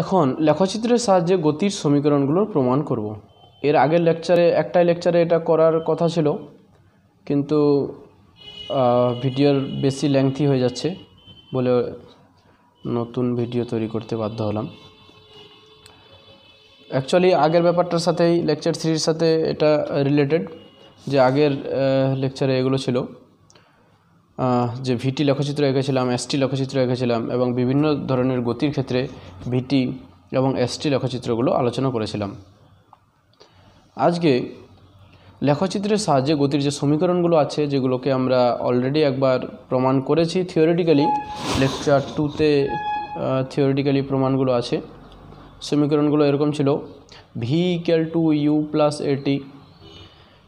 এখন লেখচিত্রের সাহায্যে গতির সমীকরণগুলোর প্রমাণ করব। এর আগের লেকচারে, একটাই লেকচারে এটা করার কথা ছিল, কিন্তু ভিডিওর বেশি লেংথি হয়ে যাচ্ছে বলে নতুন ভিডিও তৈরি করতে বাধ্য হলাম। অ্যাকচুয়ালি আগের ব্যাপারটার সাথেই লেকচার থ্রির সাথে এটা রিলেটেড যে আগের লেকচারে এগুলো ছিল। যে ভিটি লেখচিত্র এঁকেছিলাম, এসটি লেখচিত্র এঁকেছিলাম এবং বিভিন্ন ধরনের গতির ক্ষেত্রে ভিটি এবং এসটি লেখচিত্রগুলো আলোচনা করেছিলাম। আজকে লেখচিত্রের সাহায্যে গতির যে সমীকরণগুলো আছে, যেগুলোকে আমরা অলরেডি একবার প্রমাণ করেছি থিওরিটিক্যালি লেকচার টুতে থিওরিটিক্যালি প্রমাণগুলো আছে। সমীকরণগুলো এরকম ছিল V equal to U plus A T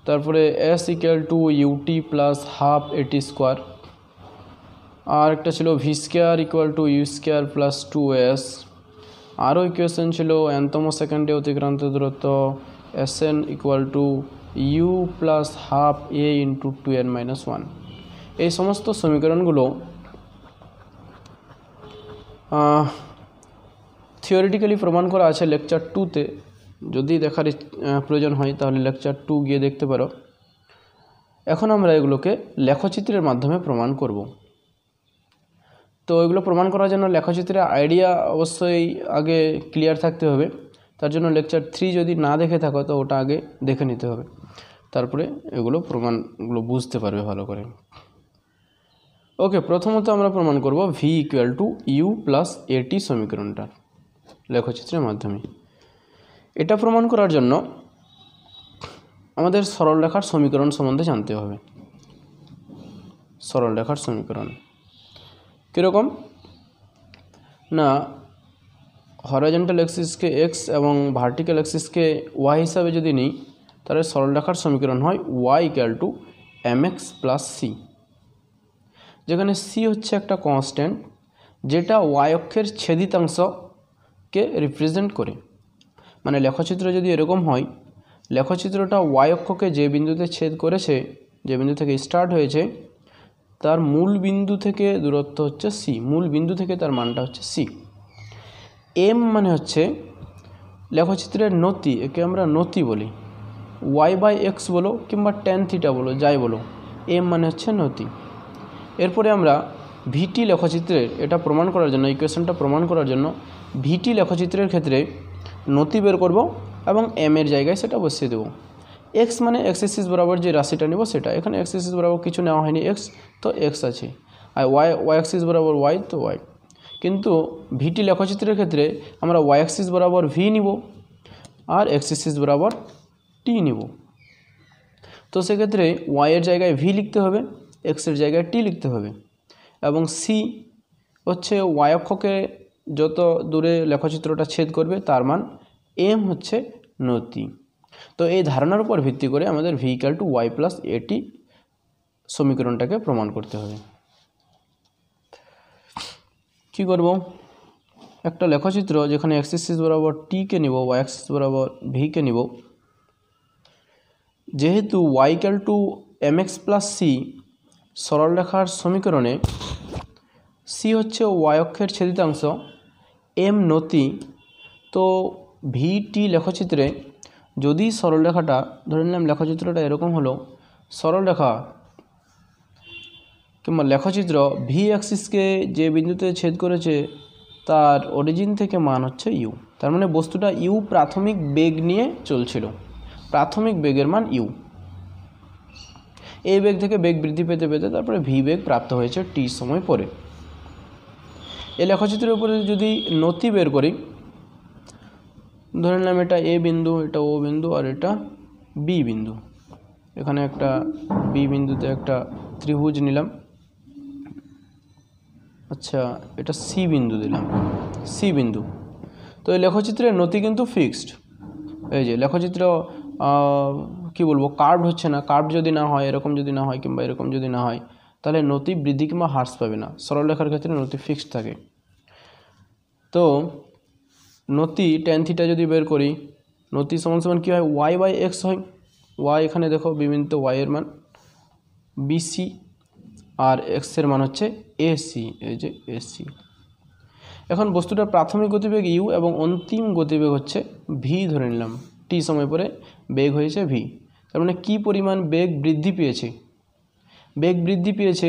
তারপরে S equal to U T plus half A T square আর একটা ছিল V square equal to U square plus two S আরও ইকুয়েশন ছিল এনতম সেকেন্ডে অতিক্রান্ত দূরত্ব S N equal to U plus half A into two N minus one এই সমস্ত সমীকরণগুলো থিওরিটিক্যালি প্রমাণ করা আছে লেকচার টুতে যদি দেখার প্রয়োজন হয় তাহলে লেকচার টু গিয়ে দেখতে পারো। এখন আমরা এগুলোকে লেখচিত্রের মাধ্যমে প্রমাণ করব। তো এগুলো প্রমাণ করার জন্য লেখচিত্রের আইডিয়া অবশ্যই আগে ক্লিয়ার থাকতে হবে। তার জন্য লেকচার থ্রি যদি না দেখে থাকো, তো ওটা আগে দেখে নিতে হবে। তারপরে এগুলো প্রমাণগুলো বুঝতে পারবে ভালো করে। ওকে প্রথমত আমরা প্রমাণ করব V equal to U plus A T সমীকরণটা লেখচিত্রের মাধ্যমে। এটা প্রমাণ করার জন্য আমাদের সরল সরলরেখার সমীকরণ সম্বন্ধে জানতে হবে। সরল সরলরেখার সমীকরণ। কীরকম? না হরাইজেন্টাল এক্সিসকে এক্স এবং ভার্টিক্যাল এক্সিসকে ওয়াই হিসাবে যদি নিই, তাহলে সরলরেখার সমীকরণ হয় Y equal to M X plus C যেখানে সি হচ্ছে একটা কনস্ট্যান্ট যেটা ওয়াই অক্ষের ছেদিতাংশকে রিপ্রেজেন্ট করে। মানে লেখচিত্র যদি এরকম হয়, লেখচিত্রটা ওয়াই অক্ষকে যে বিন্দুতে ছেদ করেছে, যে বিন্দু থেকে স্টার্ট হয়েছে তার মূল বিন্দু থেকে দূরত্ব হচ্ছে সি মূল বিন্দু থেকে তার মানটা হচ্ছে সি এম মানে হচ্ছে, লেখচিত্রের নতি, একে আমরা নতি বলি। ওয়াই বাই এক্স বলো কিংবা টেন থিটা বলো, যাই বলো। এম মানে হচ্ছে নতি। এরপরে আমরা ভিটি লেখচিত্রের, এটা প্রমাণ করার জন্য ইকুয়েশনটা প্রমাণ করার জন্য ভিটি লেখচিত্রের ক্ষেত্রে নতি বের করব এবং এম এর জায়গায় সেটা বসিয়ে দেবো। এক্স মানে এক্সএসিস বরাবর যে রাশিটা নেব সেটা। এখানে এক্সএসিস বরাবর কিছু নেওয়া হয়নি এক্স তো এক্স আছে। আর ওয়াই ওয়াই অ্যাক্সিস বরাবর ওয়াই তো ওয়াই কিন্তু ভিটি লেখচিত্রের ক্ষেত্রে আমরা ওয়াই অ্যাক্সিস বরাবর ভি নিব আর এক্সএসিস বরাবর টি নিব। তো সেক্ষেত্রে ওয়াইয়ের জায়গায় ভি লিখতে হবে এক্সের জায়গায় টি লিখতে হবে। এবং সি হচ্ছে ওয়াই অক্ষকে যত দূরে লেখচিত্রটা ছেদ করবে তার মান এম হচ্ছে নতি। তো এই ধারণার উপর ভিত্তি করে আমাদের ভিকাল টু ওয়াই প্লাস এটি সমীকরণটাকে প্রমাণ করতে হবে। কি করব? একটা লেখচিত্র যেখানে এক্সিস বরাবর টিকে নিব ওয়াই অ্যাক্সিস বরাবর ভিকে নিব। যেহেতু Y equal to M X plus C সরলরেখার সমীকরণে সি হচ্ছে ওয়াই অক্ষের ছেদিতাংশ এম নতি, তো ভি টি লেখচিত্রে যদি সরলরেখাটা, ধরে নিলাম লেখচিত্রটা এরকম হলো, সরলরেখা কিংবা লেখচিত্র ভি অ্যাক্সিসকে যে বিন্দুতে ছেদ করেছে, তার অরিজিন থেকে মান হচ্ছে ইউ তার মানে বস্তুটা ইউ প্রাথমিক বেগ নিয়ে চলছিল। প্রাথমিক বেগের মান ইউ এই বেগ থেকে বেগ বৃদ্ধি পেতে পেতে তারপরে ভি বেগ প্রাপ্ত হয়েছে টি সময় পরে। এই লেখচিত্রের উপরে যদি নথি বের করি ধরে নিলাম এটা এ বিন্দু, এটা ও বিন্দু আর এটা বি বিন্দু। এখানে একটা বি বিন্দুতে একটা ত্রিভুজ নিলাম। আচ্ছা এটা সি বিন্দু দিলাম। সি বিন্দু। তো এই লেখচিত্রের নতি কিন্তু ফিক্সড এই যে লেখচিত্র কি বলব কার্ভ হচ্ছে না। কার্ভ যদি না হয়, এরকম যদি না হয় কিংবা এরকম যদি না হয়, তাহলে নতি বৃদ্ধি কিংবা হ্রাস পাবে না। সরলরেখার ক্ষেত্রে নতি ফিক্সড থাকে। তো নতি টেন থিটা যদি বের করি, নতি সমান সমান কী হয়? ওয়াই বাই এক্স হয়। ওয়াই এখানে দেখো বিভিন্ন ওয়াইয়ের মান। বিসি আর এক্সের মান হচ্ছে এসি এই যে এসি এখন বস্তুটার প্রাথমিক গতিবেগ ইউ এবং অন্তিম গতিবেগ হচ্ছে ভি ধরে নিলাম। টি সময় পরে বেগ হয়েছে ভি তার মানে কী পরিমাণ বেগ বৃদ্ধি পেয়েছে? বেগ বৃদ্ধি পেয়েছে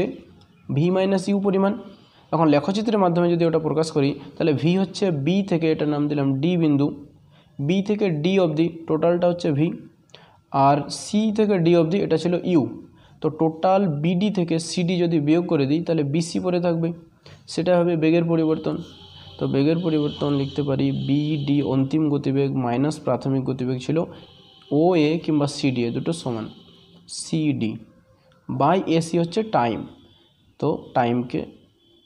ভি মাইনাস ইউ পরিমাণ। এখন লেখচিত্রের মাধ্যমে যদি ওটা প্রকাশ করি, তাহলে ভি হচ্ছে বি থেকে এটার নাম দিলাম ডি বিন্দু। বি থেকে ডি অবধি টোটালটা হচ্ছে ভি আর সি থেকে ডি অবধি এটা ছিল ইউ তো টোটাল বিডি থেকে সিডি যদি বিয়োগ করে দিই, তাহলে বিসি পরে থাকবে। সেটা হবে বেগের পরিবর্তন। তো বেগের পরিবর্তন লিখতে পারি বিডি অন্তিম গতিবেগ মাইনাস প্রাথমিক গতিবেগ ছিল ও এ কিংবা সিডি এ দুটো সমান। সিডি বাই এসি হচ্ছে টাইম তো টাইমকে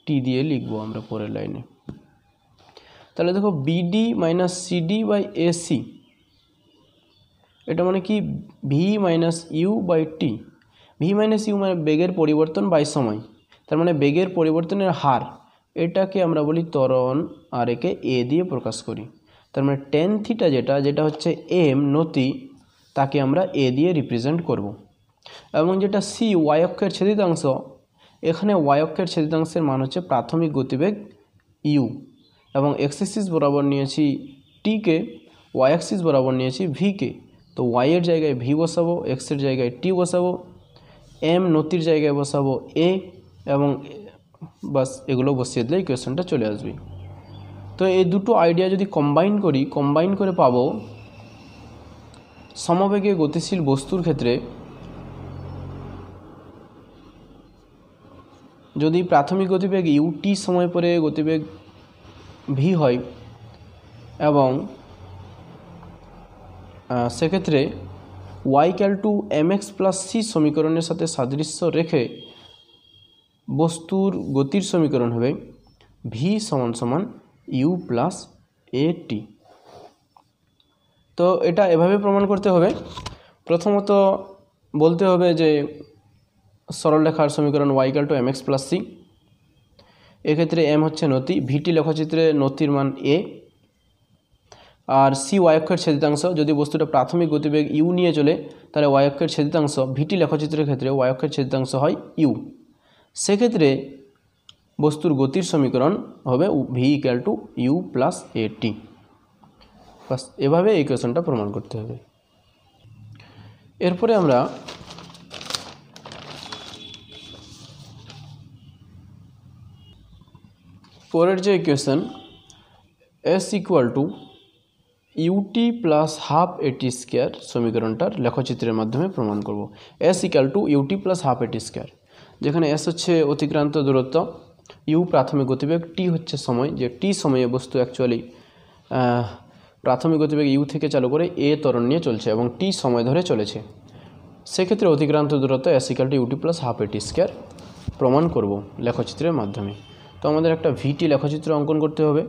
টি দিয়ে লিখব আমরা পরের লাইনে। তাহলে দেখো BD minus CD by AC এটা মানে কি? V minus u by t v minus u মানে বেগের পরিবর্তন বাই সময়, তার মানে বেগের পরিবর্তনের হার, এটাকে আমরা বলি ত্বরণ আর একে এ দিয়ে প্রকাশ করি। তার মানে টেন থিটা যেটা যেটা হচ্ছে এম নতি, তাকে আমরা এ দিয়ে রিপ্রেজেন্ট করব। এবং যেটা সি ওয়াই অক্ষের ছেদিতাংশ এখানে ওয়াই অক্ষের ছেদিতাংশের মান হচ্ছে প্রাথমিক গতিবেগ ইউ এবং এক্সিসিস বরাবর নিয়েছি টিকে ওয়াই বরাবর নিয়েছি ভিকে তো ওয়াইয়ের জায়গায় ভি বসাবো এক্সের জায়গায় টি বসাবো এম নতির জায়গায় বসাবো এ এবং বাস এগুলো বসিয়ে দিলে ইকুয়েশনটা চলে আসবে। তো এই দুটো আইডিয়া যদি কম্বাইন করি কম্বাইন করে পাবো, সমবেগে গতিশীল বস্তুর ক্ষেত্রে যদি প্রাথমিক গতিবেগ ইউ টি সময় পরে গতিবেগ ভি হয় এবং সেক্ষেত্রে y equal to m x plus c সমীকরণের সাথে সাদৃশ্য রেখে বস্তুর গতির সমীকরণ হবে ভি সমান সমান ইউ প্লাস এ টি তো এটা এভাবে প্রমাণ করতে হবে। প্রথমত বলতে হবে যে সরলরেখার সমীকরণ y equal to m x plus c এক্ষেত্রে এম হচ্ছে নতি ভিটি লেখচিত্রে নতির মান এ আর সি ওয়ায়ক্ষের ছেদিতাংশ, যদি বস্তুটা প্রাথমিক গতিবেগ ইউ নিয়ে চলে, তাহলে ওয়ায়ক্ষের ছেদিতাংশ ভিটি লেখচিত্রের ক্ষেত্রে ওয়ায়ক্ষের ছেদিতাংশ হয় ইউ সেক্ষেত্রে বস্তুর গতির সমীকরণ হবে v equal to u plus a t বাস, এভাবে এই কোয়েশনটা প্রমাণ করতে হবে। এরপরে আমরা পরের যে equation s equal to u t plus half a t square সমীকরণটার লেখচিত্রের মাধ্যমে প্রমাণ করব। S equal to u t plus half a t square যেখানে এস হচ্ছে অতিক্রান্ত দূরত্ব ইউ প্রাথমিক গতিবেগ টি হচ্ছে সময়। যে টি সময়ে বস্তু অ্যাকচুয়ালি প্রাথমিক গতিবেগ ইউ থেকে চালু করে এ ত্বরণ নিয়ে চলছে এবং টি সময় ধরে চলেছে। সেক্ষেত্রে অতিক্রান্ত দূরত্ব s equal to u t plus half a t square প্রমাণ করব লেখচিত্রের মাধ্যমে। আমাদের একটা ভিটি লেখচিত্র অঙ্কন করতে হবে।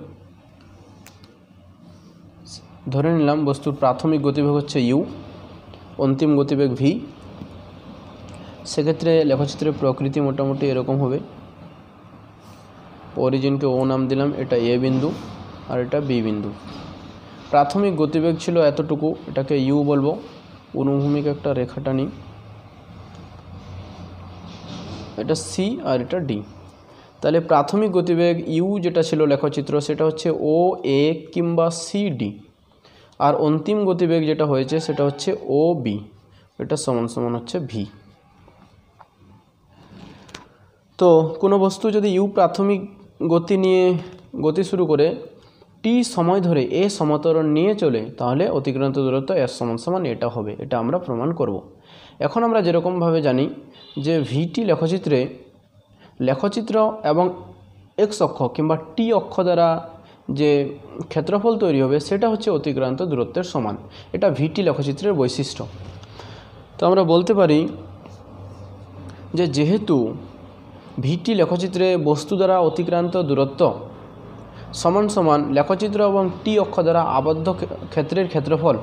ধরে নিলাম বস্তুর প্রাথমিক গতিবেগ হচ্ছে ইউ অন্তিম গতিবেগ ভি সেক্ষেত্রে লেখচিত্রের প্রকৃতি মোটামুটি এরকম হবে। অরিজিনকে ও নাম দিলাম, এটা এ বিন্দু আর এটা বি বিন্দু। প্রাথমিক গতিবেগ ছিল এতটুকু, এটাকে ইউ বলব। অনুভূমিক একটা রেখাটা নিই এটা সি আর এটা ডি তাহলে প্রাথমিক গতিবেগ ইউ যেটা ছিল লেখচিত্র, সেটা হচ্ছে ও এ কিংবা সি ডি আর অন্তিম গতিবেগ যেটা হয়েছে, সেটা হচ্ছে ও বি এটা সমান সমান হচ্ছে ভি তো কোনো বস্তু যদি ইউ প্রাথমিক গতি নিয়ে গতি শুরু করে টি সময় ধরে এ সমাতরণ নিয়ে চলে, তাহলে অতিক্রান্ত দূরত্ব এস সমান সমান এটা হবে, এটা আমরা প্রমাণ করব। এখন আমরা যেরকমভাবে জানি যে ভিটি লেখচিত্রে লেখচিত্র এবং এক্স অক্ষ কিংবা টি অক্ষ দ্বারা যে ক্ষেত্রফল তৈরি হবে, সেটা হচ্ছে অতিক্রান্ত দূরত্বের সমান। এটা ভিটি লেখচিত্রের বৈশিষ্ট্য। তো আমরা বলতে পারি যে যেহেতু ভিটি লেখচিত্রে বস্তু দ্বারা অতিক্রান্ত দূরত্ব সমান সমান লেখচিত্র এবং টি অক্ষ দ্বারা আবদ্ধ ক্ষেত্রের ক্ষেত্রফল,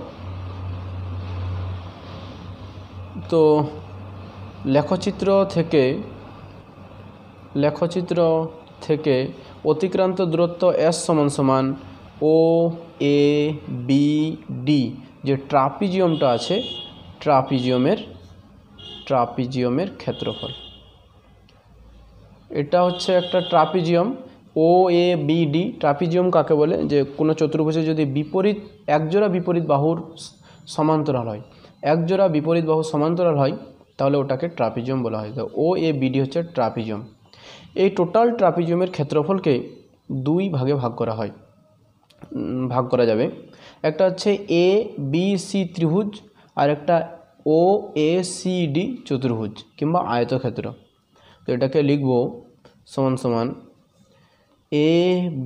তো লেখচিত্র থেকে লেখচিত্র থেকে অতিক্রান্ত দূরত্ব এস সমান সমান ও এ বি ডি যে ট্রাপিজিয়মটা আছে, ট্রাপিজিয়মের ট্রাপিজিয়মের ক্ষেত্রফল। এটা হচ্ছে একটা trapezium O A B D trapezium কাকে বলে? যে কোনো চতুর্ভুজে যদি বিপরীত, একজোড়া বিপরীত বাহুর সমান্তরাল হয়, একজোড়া বিপরীত বাহু সমান্তরাল হয়, তাহলে ওটাকে ট্রাপিজিয়াম বলা হয়। তো ও এ বিডি হচ্ছে ট্রাপিজিয়াম। এই টোটাল ট্রাপিজিয়ামের ক্ষেত্রফলকে দুই ভাগে ভাগ করা হয়। ভাগ করা যাবে। একটা হচ্ছে এ বি সি ত্রিভুজ আর একটা ও এ সি ডি চতুর্ভুজ কিংবা আয়তক্ষেত্র। তো এটাকে লিখব সমান সমান এ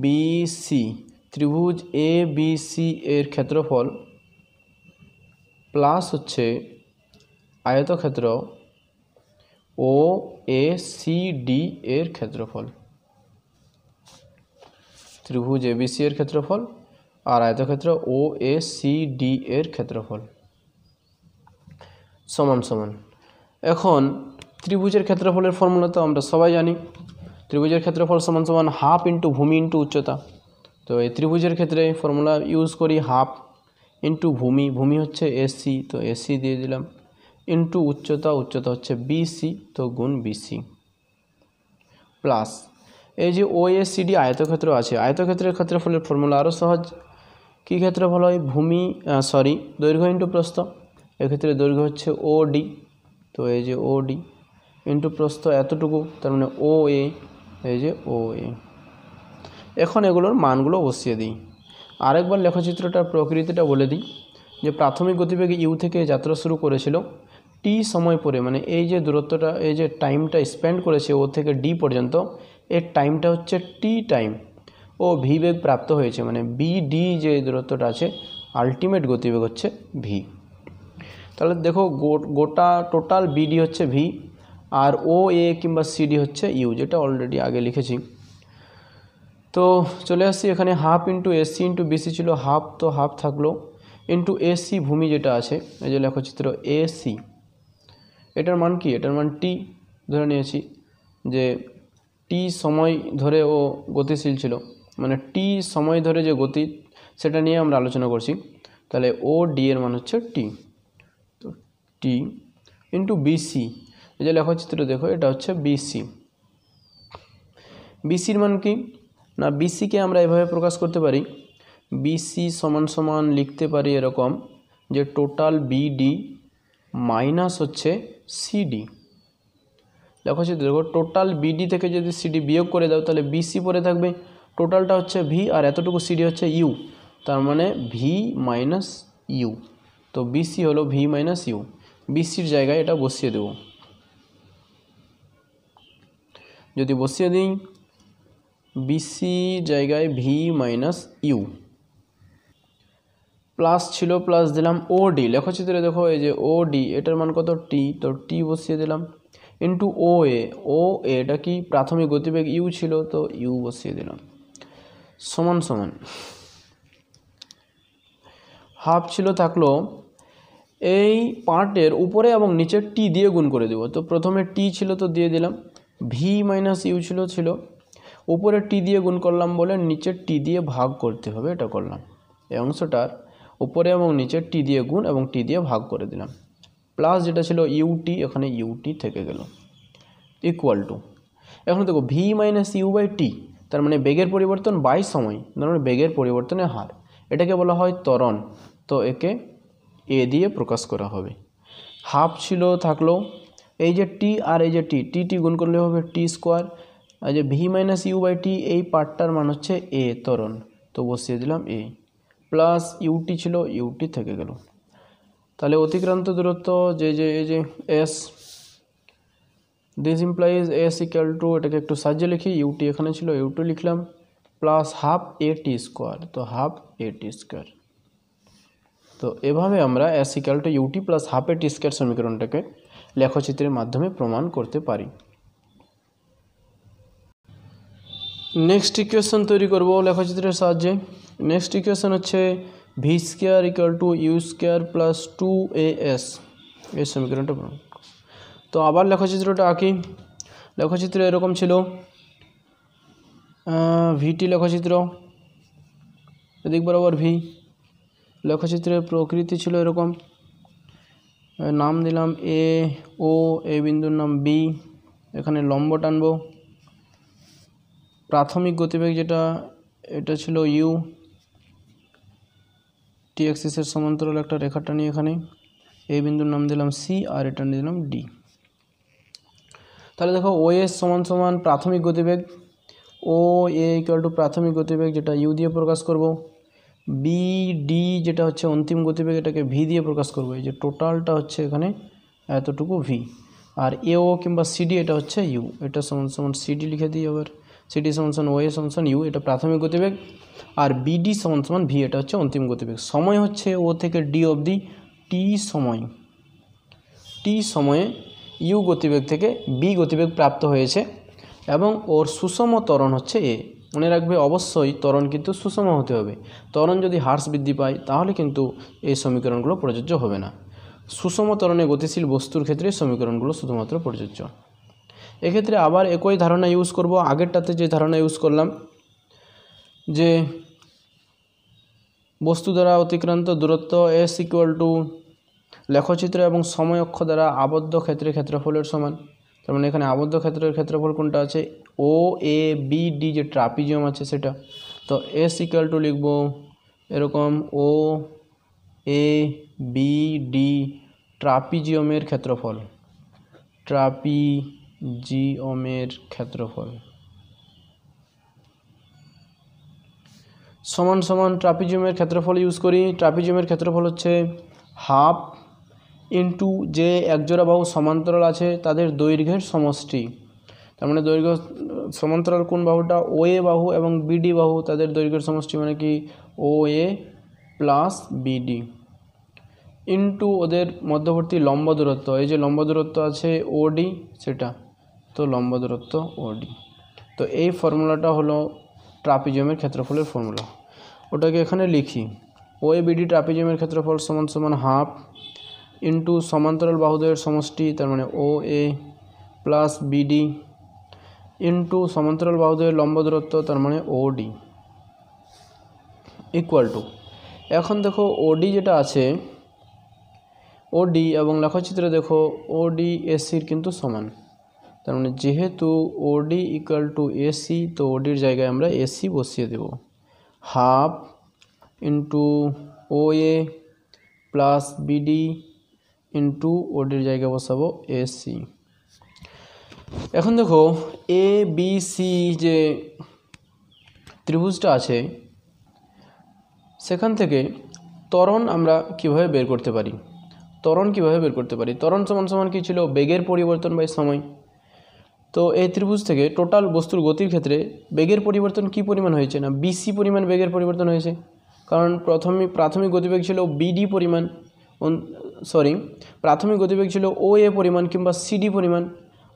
বি সি ত্রিভুজ এ বি সি এর ক্ষেত্রফল প্লাস হচ্ছে আয়তক্ষেত্র ও, এ, সি, ডি এর ক্ষেত্রফল। ত্রিভুজ এবিসি এর ক্ষেত্রফল। আর আয়তক্ষেত্র ও, এ, সি, ডি এর ক্ষেত্রফল। সমান সমান। এখন ত্রিভুজের ক্ষেত্রফলের ফর্মুলা তো আমরা সবাই জানি। ত্রিভুজের ক্ষেত্রফল সমান সমান হাফ ইন্টু ভূমি ইন্টু উচ্চতা। তো এই ত্রিভুজের ক্ষেত্রে ফর্মুলা ইউজ করি হাফ ইন্টু ভূমি। ভূমি হচ্ছে এসি তো এসি দিয়ে দিলাম। ইন্টু উচ্চতা উচ্চতা হচ্ছে বিসি তো গুণ বিসি প্লাস, এই যে ওএসিডি আয়তক্ষেত্র আছে, আয়তক্ষেত্রের ক্ষেত্রফলের ফর্মুলা আরও সহজ। কী ক্ষেত্রফল হয়? ভূমি সরি দৈর্ঘ্য ইন্টু প্রস্থ। এক্ষেত্রে দৈর্ঘ্য হচ্ছে ও ডি তো এই যে ও ডি ইন্টু প্রস্থ এতটুকু, তার মানে ও এ এই যে ও এ এখন এগুলোর মানগুলো বসিয়ে দিই। আরেকবার লেখচিত্রটার প্রকৃতিটা বলে দিই যে প্রাথমিক গতিবেগে ইউ থেকে যাত্রা শুরু করেছিল টি সময় পরে মানে এই যে দূরত্বটা, এই যে টাইমটা স্পেন্ড করেছে ও থেকে ডি পর্যন্ত, এর টাইমটা হচ্ছে টি টাইম ও ভি বেগ প্রাপ্ত হয়েছে মানে বি ডি যে দূরত্বটা আছে আলটিমেট গতিবেগ হচ্ছে ভি তাহলে দেখো গোটা টোটাল বিডি হচ্ছে ভি আর ও এ কিংবা সিডি হচ্ছে ইউ যেটা অলরেডি আগে লিখেছি। তো চলে আসছি এখানে half into AC into BC ছিল হাফ তো হাফ থাকল। ইন্টু এসি ভূমি যেটা আছে, এই যে লেখচিত্র এসি এটার মান কি? এটার মান টি ধরে নিয়েছি, যে টি সময় ধরে ও গতিশীল ছিল। মানে টি সময় ধরে যে গতি, সেটা নিয়ে আমরা আলোচনা করছি। তাহলে ও ডি এর মান হচ্ছে টি তো টি ইন্টু বিসি এই যে লেখচিত্র দেখো, এটা হচ্ছে বিসি বিসির মান কি? না বিসিকে আমরা এভাবে প্রকাশ করতে পারি। বিসি সমান সমান লিখতে পারি এরকম, যে টোটাল বিডি মাইনাস হচ্ছে সিডি লেখচিত্র দেখো টোটাল বিডি থেকে যদি সিডি বিয়োগ করে দাও, তাহলে বিসি পরে থাকবে। টোটালটা হচ্ছে ভি আর এতটুকু সিডি হচ্ছে ইউ তার মানে ভি মাইনাস ইউ তো বিসি হলো ভি মাইনাস ইউ বিসির জায়গায় এটা বসিয়ে দেব। যদি বসিয়ে দিই বিসি জায়গায় ভি মাইনাস ইউ প্লাস ছিল, প্লাস দিলাম ও ডি লেখচিত্রে দেখো এই যে ও ডি এটার মান কত? টি তো টি বসিয়ে দিলাম। ইন্টু ও এ ও এটা কি? প্রাথমিক গতিবেগ ইউ ছিল, তো ইউ বসিয়ে দিলাম। সমান সমান। হাফ ছিল থাকল এই পার্টের উপরে এবং নিচে টি দিয়ে গুণ করে দেবো। তো প্রথমে টি ছিল, তো দিয়ে দিলাম। ভি মাইনাস ইউ ছিল ছিল। উপরে টি দিয়ে গুণ করলাম বলে নিচের টি দিয়ে ভাগ করতে হবে, এটা করলাম। এই অংশটার উপরে এবং নিচে টি দিয়ে গুণ এবং টি দিয়ে ভাগ করে দিলাম। প্লাস যেটা ছিল ইউটি এখানে ইউটি থেকে গেল। ইকুয়াল টু এখন দেখো v minus u by t তার মানে বেগের পরিবর্তন বাই সময়, তার মানে বেগের পরিবর্তনের হার। এটাকে বলা হয় ত্বরণ। তো একে এ দিয়ে প্রকাশ করা হবে। হাফ ছিল, থাকল। এই যে টি আর এই যে টি টি টি গুণ করলে হবে টি স্কোয়ার আর যে v minus u by t এই পার্টটার মান হচ্ছে এ ত্বরণ। তো বসিয়ে দিলাম এ প্লাস ইউটি ছিল ইউটি থেকে গেল। তাহলে অতিক্রান্ত দূরত্ব, যে যে, এই যে s this implies s equal to এটাকে একটু সাহায্যে লিখি ইউটি এখানে ছিল ইউটি লিখলাম plus half a t square তো হাফ এ টি স্কোয়ার তো এভাবে আমরা s equal to u t plus half a t square সমীকরণটাকে লেখচিত্রের মাধ্যমে প্রমাণ করতে পারি। নেক্সট ইকুয়েশন তৈরি করব লেখচিত্রের সাহায্যে। নেক্সট ইকুয়েশন হচ্ছে v square equal to u square plus two a s এই সমীকরণটা তো আবার লেখচিত্রটা আঁকি। লেখচিত্র এরকম ছিল। ভিটি লেখচিত্র। এদিক বরাবর ভি লেখচিত্রের প্রকৃতি ছিল এরকম। নাম দিলাম এ ও এ বিন্দুর নাম বি এখানে লম্ব টানবো। প্রাথমিক গতিবেগ যেটা, এটা ছিল ইউ টি অ্যাক্সিসের সমান্তরাল একটা রেখা টানি এখানে। এই বিন্দুর নাম দিলাম সি আর এটা দিলাম ডি তাহলে দেখো ও এস সমান সমান প্রাথমিক গতিবেগ। ও এ ইকুয়াল টু প্রাথমিক গতিবেগ, যেটা ইউ দিয়ে প্রকাশ করব। বি ডি যেটা হচ্ছে অন্তিম গতিবেগ, এটাকে ভি দিয়ে প্রকাশ করব। এই যে টোটালটা হচ্ছে এখানে এতটুকু ভি আর এ ও কিংবা সিডি এটা হচ্ছে ইউ এটা সমান সমান সিডি লিখে দিই আবার। সিডি সমান সমান ও এ সমান সমান ইউ এটা প্রাথমিক গতিবেগ, আর বিডি সমান সমান ভি এটা হচ্ছে অন্তিম গতিবেগ। সময় হচ্ছে ও থেকে ডি অবধি টি সময়। টি সময়ে ইউ গতিবেগ থেকে বি গতিবেগ প্রাপ্ত হয়েছে, এবং ওর সুষম ত্বরণ হচ্ছে এ মনে রাখবে, অবশ্যই ত্বরণ কিন্তু সুষম হতে হবে। ত্বরণ যদি হ্রাস বৃদ্ধি পায়, তাহলে কিন্তু এই সমীকরণগুলো প্রযোজ্য হবে না। সুষম ত্বরণে গতিশীল বস্তুর ক্ষেত্রে সমীকরণগুলো শুধুমাত্র প্রযোজ্য। এক্ষেত্রে আবার একই ধারণা ইউজ করব। আগেরটাতে যে ধারণা ইউজ করলাম, যে বস্তু দ্বারা অতিক্রান্ত দূরত্ব এস ইকুয়াল টু লেখচিত্র এবং সময় অক্ষ দ্বারা আবদ্ধ ক্ষেত্রে ক্ষেত্রফলের সমান। তার মানে এখানে আবদ্ধ ক্ষেত্রের ক্ষেত্রফল কোনটা আছে? ও এ বি ডি যে ট্রাপিজিয়াম আছে সেটা। তো এস ইকুয়াল টু লিখব এরকম ও এ বি ডি ট্রাপিজিয়মের ক্ষেত্রফল। ট্রাপিজিয়মের ক্ষেত্রফল। সমান সমান ট্রাপিজিয়ামের ক্ষেত্রফল ইউজ করি। ট্রাপিজিয়ামের ক্ষেত্রফল হচ্ছে হাফ ইন্টু যে একজোড়া বাহু সমান্তরাল আছে, তাদের দৈর্ঘ্যের সমষ্টি। তার মানে দৈর্ঘ্য, সমান্তরাল কোন বাহুটা? ও এ বাহু এবং বিডি বাহু, তাদের দৈর্ঘ্যের সমষ্টি মানে কি? O A plus BD into ওদের মধ্যবর্তী লম্ব দূরত্ব, এই যে লম্ব দূরত্ব আছে ওডি সেটা। লম্ব দূরত্ব ওডি তো এই ফর্মুলাটা হলো ট্রাপিজিয়ামের ক্ষেত্রফলের ফর্মুলা। ওটাকে এখানে লিখি। ও এ বিডি ট্রাপিজিয়ামের ক্ষেত্রফল সমান সমান হাফ ইন্টু সমান্তরাল বাহুদের সমষ্টি, তার মানে O A plus BD into সমান্তরাল বাহুদের লম্ব দূরত্ব, তার মানে ওডি ইকুয়াল টু। এখন দেখো ওডি যেটা আছে, ওডি এবং লেখচিত্রে দেখো ওডি এসির কিন্তু সমান। তার মানে যেহেতু ওডি ইকুয়াল টু এসি তো ওডির জায়গায় আমরা এসি বসিয়ে দেব। Half into O A plus BD into ওডির জায়গায় বসাবো এসি এখন দেখো এ বি সি যে ত্রিভুজটা আছে, সেখান থেকে ত্বরণ আমরা কীভাবে বের করতে পারি? ত্বরণ কীভাবে বের করতে পারি? ত্বরণ সমান সমান কী ছিল? বেগের পরিবর্তন বাই সময়। তো এই ত্রিভুজ থেকে টোটাল বস্তুর গতির ক্ষেত্রে বেগের পরিবর্তন কি পরিমাণ হয়েছে না বিসি পরিমাণ বেগের পরিবর্তন হয়েছে? কারণ প্রথমে, প্রাথমিক গতিবেগ ছিল বিডি পরিমাণ সরি প্রাথমিক গতিবেগ ছিল ও এ পরিমাণ কিংবা সিডি পরিমাণ,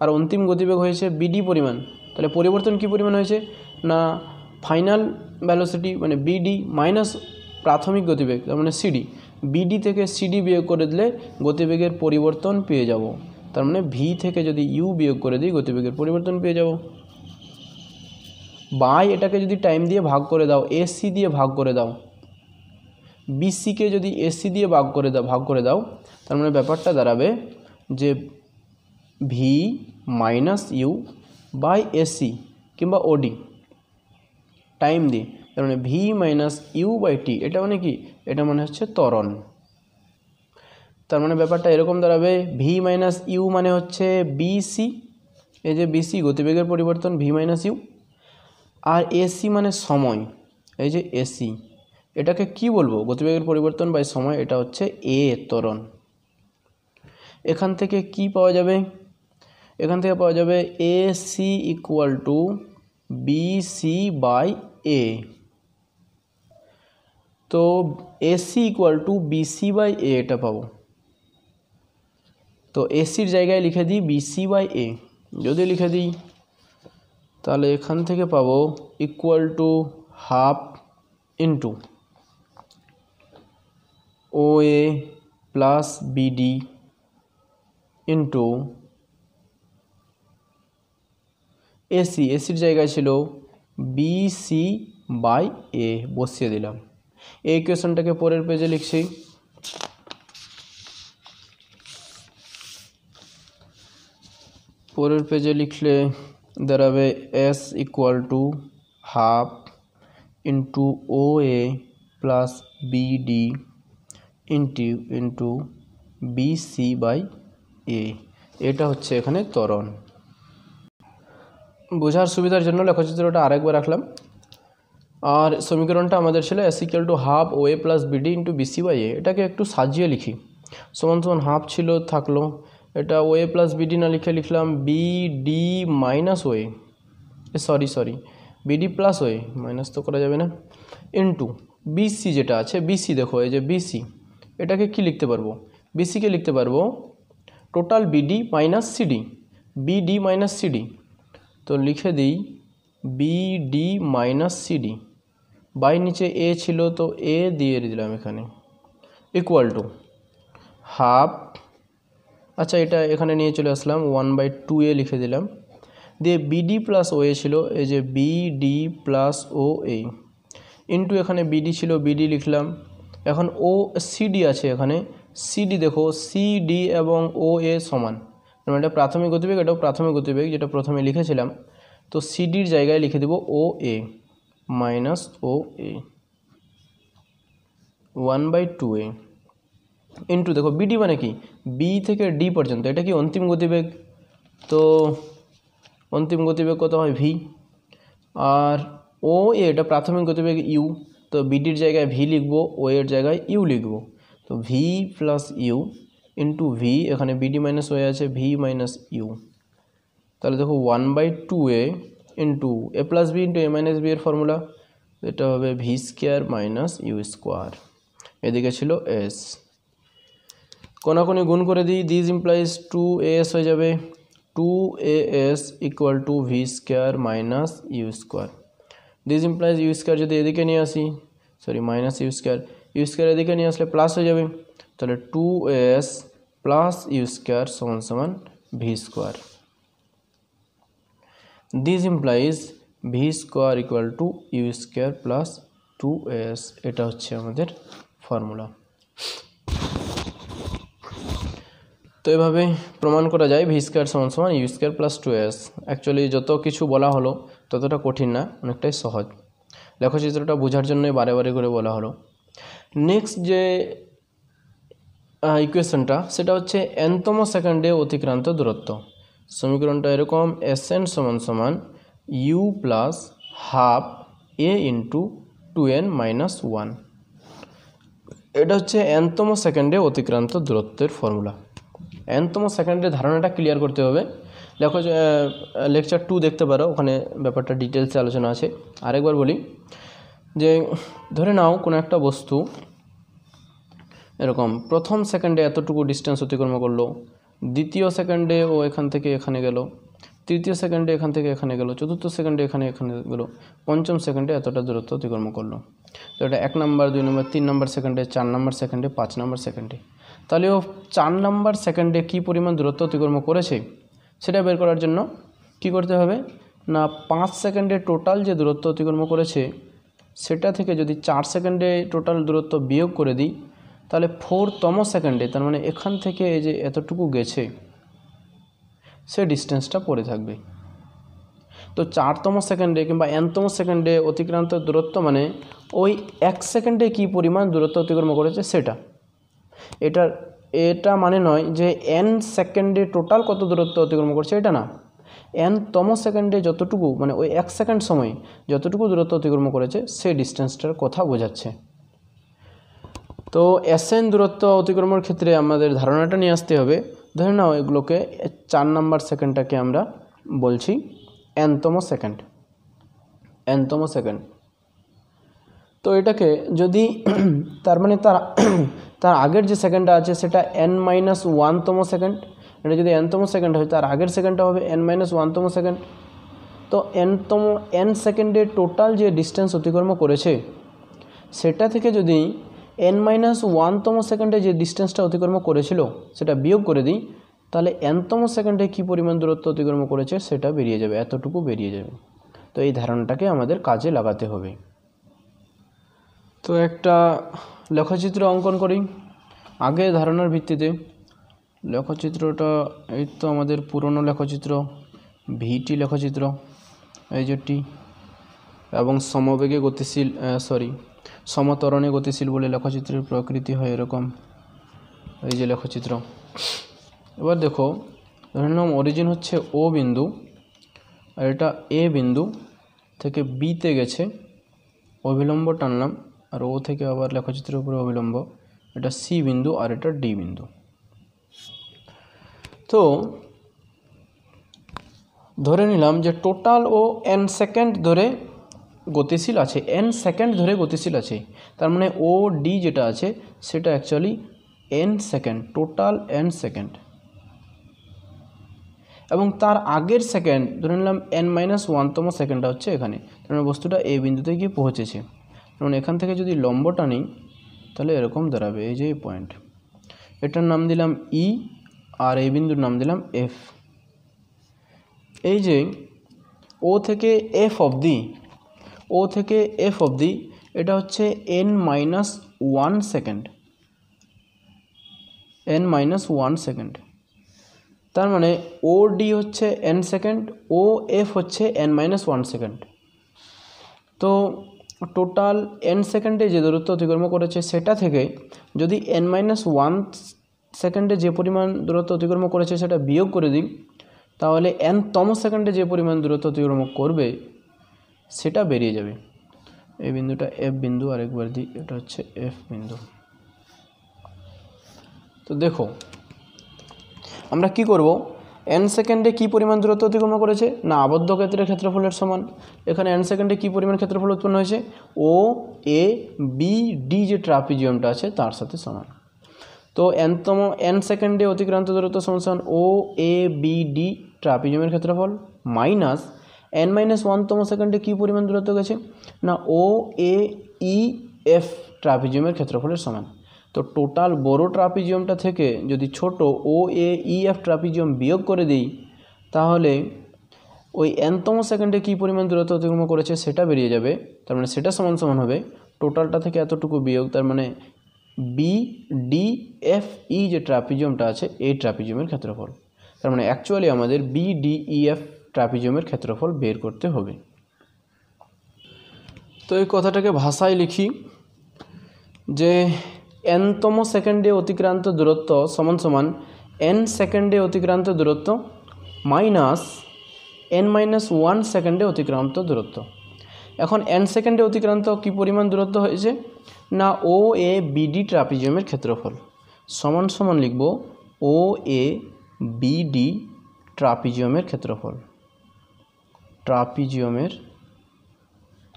আর অন্তিম গতিবেগ হয়েছে বিডি পরিমাণ। তাহলে পরিবর্তন কি পরিমাণ হয়েছে? না ফাইনাল ভ্যালোসিটি মানে বিডি মাইনাস প্রাথমিক গতিবেগ, তার মানে সিডি বিডি থেকে সিডি বিয়োগ করে দিলে গতিবেগের পরিবর্তন পেয়ে যাব। তার মানে ভি থেকে যদি ইউ বিয়োগ করে দিই, গতিবেগের পরিবর্তন পেয়ে যাব। বাই এটাকে যদি টাইম দিয়ে ভাগ করে দাও এসি দিয়ে ভাগ করে দাও বিসিকে যদি এসি দিয়ে ভাগ করে দাও, ভাগ করে দাও, তার মানে ব্যাপারটা দাঁড়াবে যে v minus u by AC কিংবা ওডি টাইম দিয়ে। তার মানে v minus u by t এটা মানে কি? এটা মানে হচ্ছে ত্বরণ। তার মানে ব্যাপারটা এরকম দাঁড়াবে ভি মাইনাস ইউ মানে হচ্ছে বিসি এই যে বিসি গতিবেগের পরিবর্তন ভি মাইনাস ইউ আর এসি মানে সময়, এই যে এসি এটাকে কি বলব? গতিবেগের পরিবর্তন বাই সময়, এটা হচ্ছে এ ত্বরণ। এখান থেকে কি পাওয়া যাবে? এখান থেকে পাওয়া যাবে A C equal to B C by a তো AC equal to BC by a এটা পাবো। তো এসির জায়গায় লিখে দিই বিসি বাই এ যদি লিখে দিই, তাহলে এখান থেকে পাবো equal to half into O A plus BD into AC এসির জায়গায় ছিল বিসি বাই এ বসিয়ে দিলাম। এই ইকুয়েশনটাকে পরের পেজে লিখছি। পরের পেজে লিখলে দাঁড়াবে s equal to half into O A plus BD into into BC by a এটা হচ্ছে এখানে ত্বরণ। বোঝার সুবিধার জন্য লেখচিত্রটা আরেকবার রাখলাম। আর সমীকরণটা আমাদের ছিল s equal to half O A plus BD into BC by a এটাকে একটু সাজিয়ে লিখি। সমান সমান হাফ ছিল, থাকল। এটা ও এ প্লাস বিডি না লিখে লিখলাম B D minus OA sorry sorry BD plus OA minus তো করা যাবে না। ইন্টু বিসি যেটা আছে বিসি দেখো, এই যে বিসি এটাকে কি লিখতে পারব? বিসিকে লিখতে পারব total BD minus CD BD minus CD তো লিখে দিই বিডি মাইনাস সিডি বাই নিচে এ ছিল, তো এ দিয়ে দিলাম এখানে। ইকুয়াল টু হাফ আচ্ছা এটা এখানে নিয়ে চলে আসলাম ওয়ান বাই টু এ লিখে দিলাম। দিয়ে বিডি প্লাস ও এ ছিল, এই যে BD plus O A into এখানে বিডি ছিল বিডি লিখলাম। এখন ও সিডি আছে এখানে। সিডি দেখো সিডি এবং ও এ সমান। মানে এটা প্রাথমিক গতিবেগ, এটাও প্রাথমিক গতিবেগ, যেটা প্রথমে লিখেছিলাম। তো সিডির জায়গায় লিখে দেব O A minus O A one by two a into দেখো বিডি মানে কি? বি থেকে ডি পর্যন্ত, এটা কি অন্তিম গতিবেগ? তো অন্তিম গতিবেগ কত হয়? ভি আর ও এটা প্রাথমিক গতিবেগ ইউ তো বিডির জায়গায় ভি লিখব ও এর জায়গায় ইউ লিখব। তো v plus u into v এখানে বিডি মাইনাস ও আছে ভি মাইনাস ইউ তাহলে দেখো one by two a into a plus b into a minus b এর ফর্মুলা এটা হবে v square minus u square এদিকে ছিল এস কোনাকুনি গুণ করে দিই দিস ইমপ্লাইজ টু এস হয়ে যাবে। Two a s equal to v square minus u square this implies u square যদি এদিকে নিয়ে আসি sorry minus u square u square এদিকে নিয়ে আসলে প্লাস হয়ে যাবে। তাহলে two s plus u square সমান সমান v square this implies v square equal to u square plus two s এটা হচ্ছে আমাদের ফর্মুলা তো এভাবে প্রমাণ করা যায় ভি স্কোয়ার সমান সমান u square plus two s actually যত কিছু বলা হলো, ততটা কঠিন না, অনেকটাই সহজ। লেখচিত্রটা বোঝার জন্যই বারে বারে করে বলা হলো। নেক্সট যে ইকুয়েশনটা সেটা হচ্ছে এনতম সেকেন্ডে অতিক্রান্ত দূরত্ব। সমীকরণটা এরকম এস এন সমান সমান u plus half a into two n minus one এটা হচ্ছে এনতম সেকেন্ডে অতিক্রান্ত দূরত্বের ফর্মুলা এনতম সেকেন্ডের ধারণাটা ক্লিয়ার করতে হবে। দেখো লেকচার টু দেখতে পারো, ওখানে ব্যাপারটা ডিটেলসে আলোচনা আছে। আরেকবার বলি যে, ধরে নাও কোনো একটা বস্তু, এরকম প্রথম সেকেন্ডে এতটুকু ডিস্টেন্স অতিক্রম করল, দ্বিতীয় সেকেন্ডে ও এখান থেকে এখানে গেল, তৃতীয় সেকেন্ডে এখান থেকে এখানে গেল, চতুর্থ সেকেন্ডে এখানে এখানে গেল, পঞ্চম সেকেন্ডে এতটা দূরত্ব অতিক্রম করল। তো এটা এক নম্বর দুই নম্বর তিন নম্বর সেকেন্ডে চার নম্বর সেকেন্ডে পাঁচ নম্বর সেকেন্ডে তাহলে ও চার নম্বর সেকেন্ডে কী পরিমাণ দূরত্ব অতিক্রম করেছে, সেটা বের করার জন্য কি করতে হবে? না, পাঁচ সেকেন্ডে টোটাল যে দূরত্ব অতিক্রম করেছে, সেটা থেকে যদি চার সেকেন্ডে টোটাল দূরত্ব বিয়োগ করে দিই, তাহলে ফোরতম সেকেন্ডে তার মানে এখান থেকে এই যে এতটুকু গেছে, সে ডিস্টেন্সটা পড়ে থাকবে। তো চারতম সেকেন্ডে কিংবা এনতম সেকেন্ডে অতিক্রান্ত দূরত্ব মানে ওই এক সেকেন্ডে কি পরিমাণ দূরত্ব অতিক্রম করেছে, সেটা। এটার, এটা মানে নয় যে এন সেকেন্ডে টোটাল কত দূরত্ব অতিক্রম করছে, এটা না। এন তম সেকেন্ডে যতটুকু মানে ওই এক সেকেন্ড সময়ে যতটুকু দূরত্ব অতিক্রম করেছে সেই ডিস্টেন্সটার কথা বোঝাচ্ছে। তো এসএন দূরত্ব অতিক্রমের ক্ষেত্রে আমাদের ধারণাটা নিয়ে আসতে হবে। ধরে নাও এগুলোকে চার নাম্বার সেকেন্ডটাকে আমরা বলছি এনতম সেকেন্ড এনতম সেকেন্ড তো এটাকে যদি তার মানে তার তার আগের যে সেকেন্ডটা আছে সেটা এন মাইনাস ওয়ানতম সেকেন্ড এটা যদি এনতম সেকেন্ড হয় তার আগের সেকেন্ডটা হবে এন মাইনাস ওয়ানতম সেকেন্ড তো এনতম এন সেকেন্ডে টোটাল যে ডিস্টেন্স অতিক্রম করেছে, সেটা থেকে যদি এন মাইনাস ওয়ানতম সেকেন্ডে যে ডিস্টেন্সটা অতিক্রম করেছিল সেটা বিয়োগ করে দিই, তাহলে এনতম সেকেন্ডে কী পরিমাণ দূরত্ব অতিক্রম করেছে সেটা বেরিয়ে যাবে, এতটুকু বেরিয়ে যাবে। তো এই ধারণাটাকে আমাদের কাজে লাগাতে হবে। তো একটা লেখচিত্র অঙ্কন করি। আগে ধারণার ভিত্তিতে লেখচিত্রটা, এই তো আমাদের পুরনো লেখচিত্র, ভিটি লেখচিত্র, এই যে টি, এবং সমবেগে গতিশীল সরি সমতরণে গতিশীল বলে লেখচিত্রের প্রকৃতি হয় এরকম, এই যে লেখচিত্র। এবার দেখো, ধরে নিলাম অরিজিন হচ্ছে ও বিন্দু, আর এটা এ বিন্দু থেকে বিতে গেছে, অবিলম্ব টানলাম আর ও থেকে আবার লেখচিত্রের উপরে অবিলম্ব। এটা সি বিন্দু আর এটা ডি বিন্দু। তো, ধরে নিলাম যে টোটাল ও এন সেকেন্ড ধরে গতিশীল আছে। এন সেকেন্ড ধরে গতিশীল আছে। তার মানে ও ডি যেটা আছে, সেটা actually n second total n second এবং তার আগের সেকেন্ড ধরে নিলাম এন মাইনাস ওয়ানতম সেকেন্ডটা হচ্ছে এখানে। তার মানে বস্তুটা এই বিন্দুতে গিয়ে পৌঁছেছে। যেমন এখান থেকে যদি লম্বটা নিই, তাহলে এরকম দাঁড়াবে। এই যে পয়েন্ট এটার নাম দিলাম ই আর এই বিন্দুর নাম দিলাম এফ এই যে ও থেকে এফ অবধি ও থেকে এফ অবধি, এটা হচ্ছে n minus one second n minus one second তার মানে ও ডি হচ্ছে এন সেকেন্ড ও এফ হচ্ছে এন মাইনাস ওয়ান সেকেন্ড তো টোটাল এন সেকেন্ডে যে দূরত্ব অতিক্রম করেছে, সেটা থেকে যদি এন মাইনাস ওয়ান সেকেন্ডে যে পরিমাণ দূরত্ব অতিক্রম করেছে, সেটা বিয়োগ করে দিই, তাহলে এন তম সেকেন্ডে যে পরিমাণ দূরত্ব অতিক্রম করবে, সেটা বেরিয়ে যাবে। এই বিন্দুটা এফ বিন্দু আরেকবার দিই, এটা হচ্ছে এফ বিন্দু। তো দেখো, আমরা কি করব? এন সেকেন্ডে কি পরিমাণ দূরত্ব অতিক্রম করেছে? না, আবদ্ধ ক্ষেত্রের ক্ষেত্রফলের সমান। এখানে এন সেকেন্ডে কি পরিমাণ ক্ষেত্রফল উৎপন্ন হয়েছে? ও এ বি ডি যে ট্রাপিজিয়ামটা আছে, তার সাথে সমান। তো এনতম এন সেকেন্ডে অতিক্রান্ত দূরত্ব সমান ও এ বি ডি ট্রাপিজিয়ামের ক্ষেত্রফল মাইনাস এন মাইনাস ওয়ানতম সেকেন্ডে কী পরিমাণ দূরত্ব গেছে? না ও এ ই এফ ট্রাপিজিয়ামের ক্ষেত্রফলের সমান। তো টোটাল বড় ট্রাপিজিয়ামটা থেকে যদি ছোট ও এ ই এফ ট্রাপিজিয়াম বিয়োগ করে দিই, তাহলে ওই এনতম সেকেন্ডে কী পরিমাণ দূরত্ব অতিক্রম করেছে সেটা বেরিয়ে যাবে, তার মানে সেটা সমান সমান হবে। টোটালটা থেকে এতটুকু বিয়োগ, তার মানে বি ডি এফ ই যে ট্রাপিজিয়ামটা আছে, এই ট্রাপিজিয়ামের ক্ষেত্রফল। তার মানে অ্যাকচুয়ালি আমাদের বি ডি ই এফ ট্রাপিজিয়ামের ক্ষেত্রফল বের করতে হবে। তো এই কথাটাকে ভাষায় লিখি যে এনতম সেকেন্ডে অতিক্রান্ত দূরত্ব সমান সমান এন সেকেন্ডে অতিক্রান্ত দূরত্ব মাইনাস এন মাইনাস ওয়ান সেকেন্ডে অতিক্রান্ত দূরত্ব। এখন এন সেকেন্ডে অতিক্রান্ত কি পরিমাণ দূরত্ব হয়েছে? না ও এ বিডি ট্রাপিজিয়ামের ক্ষেত্রফল। সমান সমান লিখব ও এ বিডি ট্রাপিজিয়ামের ক্ষেত্রফল। ট্রাপিজিয়ামের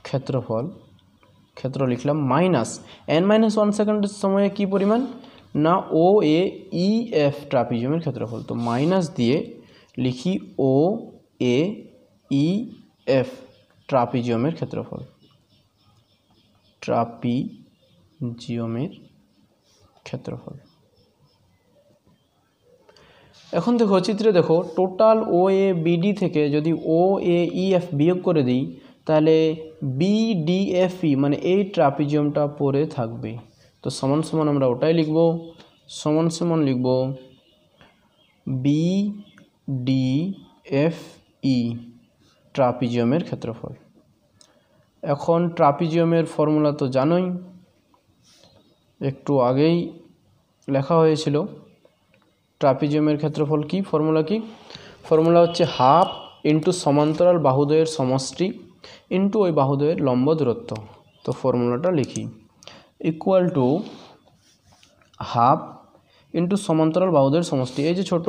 ক্ষেত্রফল ক্ষেত্র লিখলাম মাইনাস এন মাইনাস ওয়ান সেকেন্ডের সময়ে কী পরিমাণ? না ও এ ই এফ ট্রাপিজিয়ামের ক্ষেত্রফল। তো মাইনাস দিয়ে লিখি ও এ ই এফ ট্রাপিজিয়ামের ক্ষেত্রফল। ট্রাপিজিয়ামের ক্ষেত্রফল। এখন দেখো, চিত্রে দেখো টোটাল ও এ বিডি থেকে যদি ও এ ই এফ বিয়োগ করে দিই তাহলে বিডিএফই মানে এই ট্রাপিজিয়ামটা পরে থাকবে। তো সমান সমান আমরা ওটাই লিখব। সমান সমান লিখব বি ডি এফ ই ট্রাপিজিয়ামের ক্ষেত্রফল। এখন ট্রাপিজিয়ামের ফর্মুলা তো জানোই, একটু আগেই লেখা হয়েছিল। ট্রাপিজিয়ামের ক্ষেত্রফল কি? ফর্মুলা কি? ফর্মুলা হচ্ছে হাফ ইন্টু সমান্তরাল বাহুদয়ের সমষ্টি ইন্টু ওই বাহুদয়ের লম্ব দূরত্ব। তো ফর্মুলাটা লিখি। ইকুয়াল টু হাফ ইন্টু সমান্তরাল বাহুদয়ের সমষ্টি। এই যে ছোট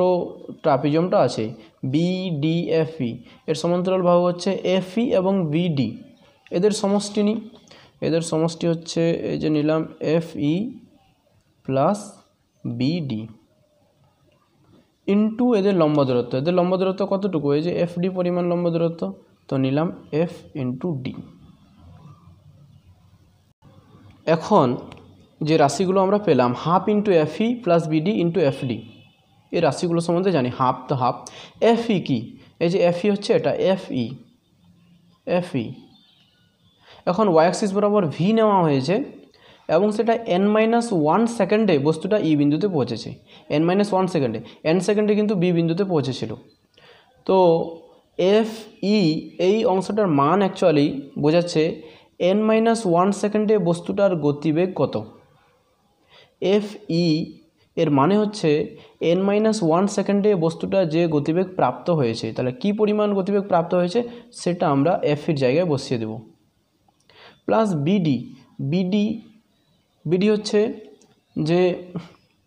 ট্রাপিজমটা আছে বি ডি এফ ই এর সমান্তরাল বাহু হচ্ছে এফ ই এবং বিডি এদের সমষ্টি নিই এদের সমষ্টি হচ্ছে এই যে নিলাম F E plus BD into এদের লম্ব দূরত্ব। এদের লম্ব দূরত্ব কতটুকু? এই যে এফ ডি পরিমাণ লম্ব দূরত্ব। তো নিলাম এফ ইন্টু ডি এখন যে রাশিগুলো আমরা পেলাম half into F E plus BD into F D এই রাশিগুলো সম্বন্ধে জানি হাফ তো হাফ এফ ই কী? এই যে এফ ই হচ্ছে এটা এফ ই এফ ই এখন ওয়াই বরাবর ভি নেওয়া হয়েছে এবং সেটা এন মাইনাস ওয়ান সেকেন্ডে বস্তুটা ই বিন্দুতে পৌঁছেছে। এন মাইনাস ওয়ান সেকেন্ডে এন সেকেন্ডে কিন্তু বি বিন্দুতে পৌঁছেছিল। তো এফ ই এই অংশটার মান অ্যাকচুয়ালি বোঝাচ্ছে এন মাইনাস ওয়ান সেকেন্ডে বস্তুটার গতিবেগ কত? এফ ই এর মানে হচ্ছে এন মাইনাস ওয়ান সেকেন্ডে বস্তুটা যে গতিবেগ প্রাপ্ত হয়েছে, তাহলে কি পরিমাণ গতিবেগ প্রাপ্ত হয়েছে সেটা আমরা এফির জায়গায় বসিয়ে দেব। প্লাস বিডি বিডি বিডি হচ্ছে যে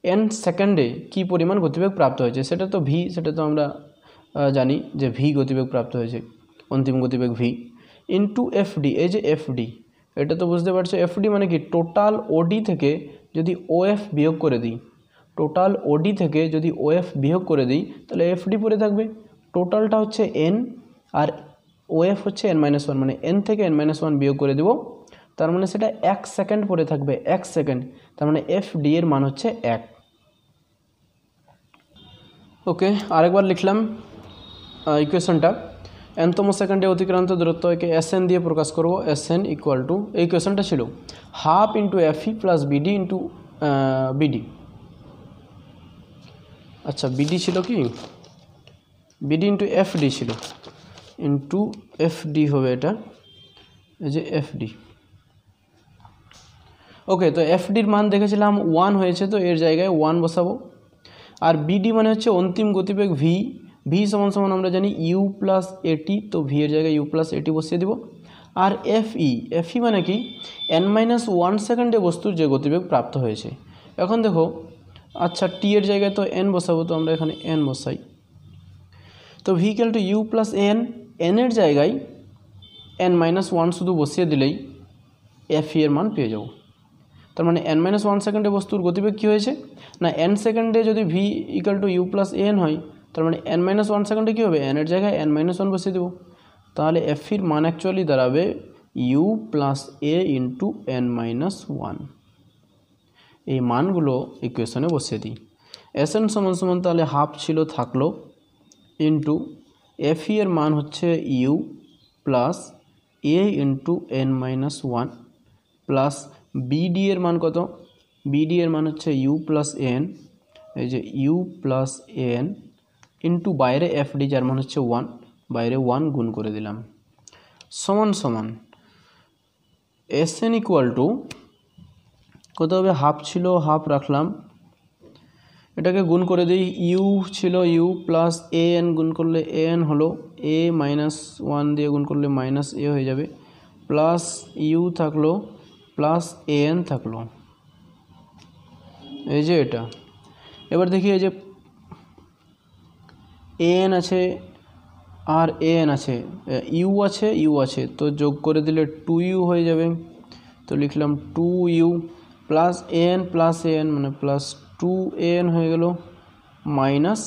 এন সেকেন্ডে কি পরিমাণ গতিবেগ প্রাপ্ত হয়েছে, সেটা তো ভি সেটা তো আমরা জানি যে ভি গতিবেগ প্রাপ্ত হয়েছে, অন্তিম গতিবেগ ভি ইন্টু এফডি এই যে এফডি এটা তো বুঝতে পারছ এফডি মানে কি? টোটাল ওডি থেকে যদি ওএফ বিয়োগ করে দিই টোটাল ওডি থেকে যদি ওএফ বিয়োগ করে দিই, তাহলে এফডি পড়ে থাকবে। টোটালটা হচ্ছে এন আর ওএফ হচ্ছে এন মাইনাস ওয়ান মানে এন থেকে এন মাইনাস ওয়ান বিয়োগ করে দেবো, তার মানে সেটা এক সেকেন্ড পরে থাকবে, এক সেকেন্ড তার মানে এফ ডি এর মান হচ্ছে এক। ওকে আরেকবার লিখলাম। ইকুয়েশনটা এনতম সেকেন্ডে অতিক্রান্ত দূরত্বকে এস এন দিয়ে প্রকাশ করব। এস এন ইকুয়াল টু এই কোয়েশনটা ছিল। Half into F E plus BD into BD আচ্ছা বিডি ছিল কি? বিডি ইন্টু এফ ডি ছিল। ইন্টু এফ ডি হবে এটা। এই যে এফ ডি ওকে তো এফডির মান দেখেছিলাম ওয়ান হয়েছে, তো এর জায়গায় ওয়ান বসাবো। আর বিডি মানে হচ্ছে অন্তিম গতিবেগ ভি ভি সমান সমান আমরা জানি ইউ প্লাস এটি তো ভি এর জায়গায় ইউ প্লাস এটি বসিয়ে দিব। আর এফ ই এফ ই মানে কি? এন মাইনাস ওয়ান সেকেন্ডে বস্তুর যে গতিবেগ প্রাপ্ত হয়েছে। এখন দেখো আচ্ছা টি এর জায়গায় তো এন বসাবো, তো আমরা এখানে এন বসাই। তো v equal to u plus n এনের জায়গায় এন মাইনাস ওয়ান শুধু বসিয়ে দিলেই এফ ই এর মান পেয়ে যাব। তার মানে এন মাইনাস ওয়ান সেকেন্ডে বস্তুর গতিবেগ কী হয়েছে? না এন সেকেন্ডে যদি v equal to u plus n হয় তার মানে এন মাইনাস ওয়ান সেকেন্ডে কী হবে? এনের জায়গায় এন মাইনাস ওয়ান বসিয়ে দেবো। তাহলে এফির মান অ্যাকচুয়ালি দাঁড়াবে u plus a into n minus one এই মানগুলো ইকুয়েশনে বসিয়ে দিই। এস এন সমান সমান তাহলে হাফ ছিল, থাকল। ইন্টু এফি এর মান হচ্ছে u plus a into n minus one plus BD এর মান কত? বিডি এর মান হচ্ছে ইউ প্লাস এন এই যে ইউ প্লাস এন ইন্টু বাইরে এফডি যার মান হচ্ছে ওয়ান বাইরে ওয়ান গুণ করে দিলাম। সমান সমান এস এন ইকুয়াল টু কত হবে হাফ ছিল হাফ রাখলাম। এটাকে গুণ করে দিই ইউ ছিল ইউ প্লাস এ এন গুণ করলে এ এন হলো এ মাইনাস ওয়ান দিয়ে গুণ করলে মাইনাস এ হয়ে যাবে। প্লাস ইউ থাকল প্লাস এ এন থাকল। এই যে এটা। এবার দেখি এই যে এ এন আছে আর এ এন আছে, ইউ আছে ইউ আছে, তো যোগ করে দিলে টু ইউ হয়ে যাবে। তো লিখলাম two u plus n plus n মানে প্লাস টু এন হয়ে গেল, মাইনাস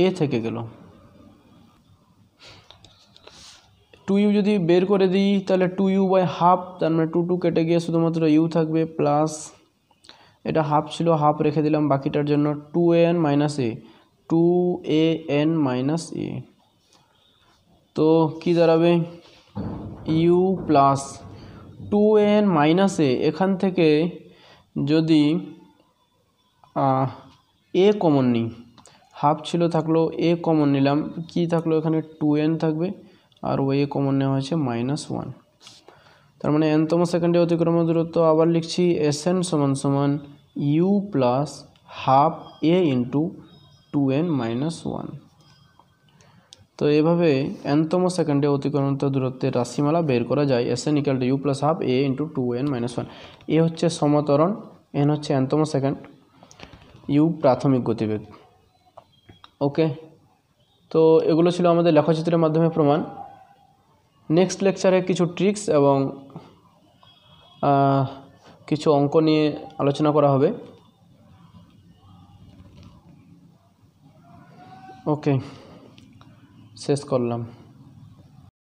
এ থেকে গেল। টু ইউ যদি বের করে দিই, তাহলে টু ইউ বাই হাফ, তার মানে টু টু কেটে গিয়ে শুধুমাত্র ইউ থাকবে, প্লাস এটা হাফ ছিল, হাফ রেখে দিলাম বাকিটার জন্য, two n minus a. Two a n minus a তো কী দাঁড়াবে? U plus two n minus a এখান থেকে যদি এ কমন নিই। হাফ ছিল থাকল এ কমন নিলাম। কি থাকল এখানে? টু এন থাকবে। আর ওয়ে কমন নেওয়া হয়েছে মাইনাস ওয়ান তার মানে এনতম সেকেন্ডে অতিক্রম দূরত্ব আবার লিখছি এস এন সমান সমান u plus half a into two n minus one তো এভাবে এনতম সেকেন্ডে অতিক্রান্ত দূরত্বের রাশিমালা বের করা যায়। S n equal to u plus half a into two n minus one a হচ্ছে সমতরণ এন হচ্ছে এনতম সেকেন্ড ইউ প্রাথমিক গতিবেগ। ওকে? তো এগুলো ছিল আমাদের লেখচিত্রের মাধ্যমে প্রমাণ। নেক্সট লেকচারে কিছু ট্রিক্স এবং কিছু অঙ্ক নিয়ে আলোচনা করা হবে। ওকে শেষ করলাম।